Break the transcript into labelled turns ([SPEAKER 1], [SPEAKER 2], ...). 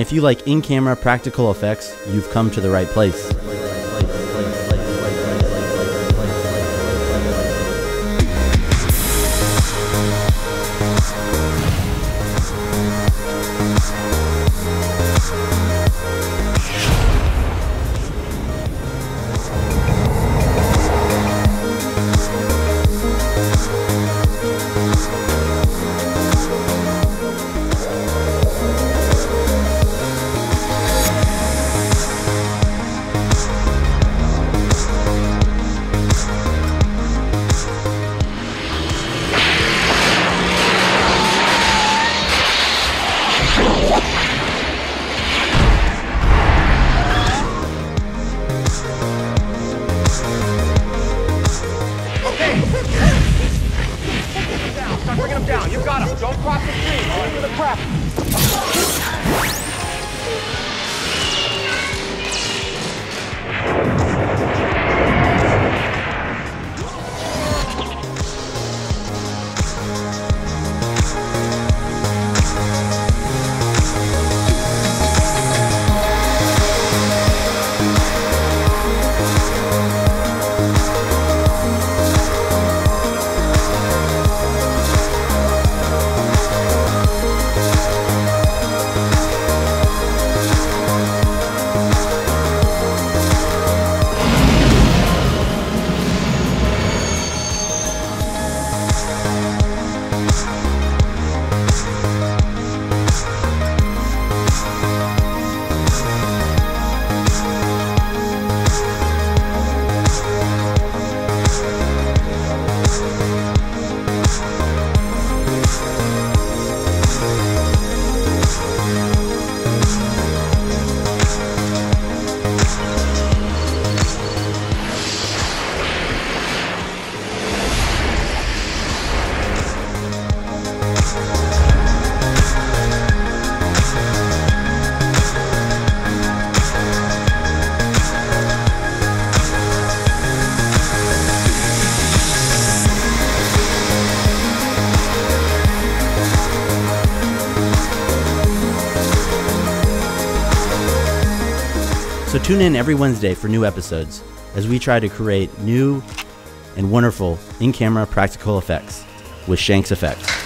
[SPEAKER 1] And if you like in camera practical effects, you've come to the right place.
[SPEAKER 2] Him down. You got him. Don't cross the stream. Go into the crap.
[SPEAKER 1] So tune in every Wednesday for new episodes as we try to create new and wonderful in camera practical effects with Shanks Effects.